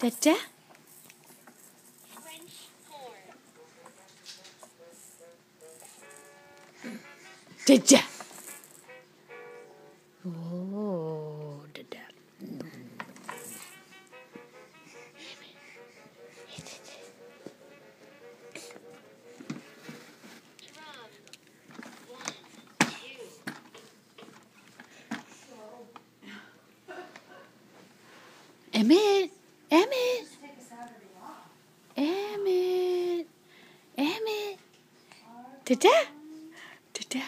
Dada? Dada. Oh, Dada. Emmett. Emmett. Emmett. Emmett. Dada. Dada.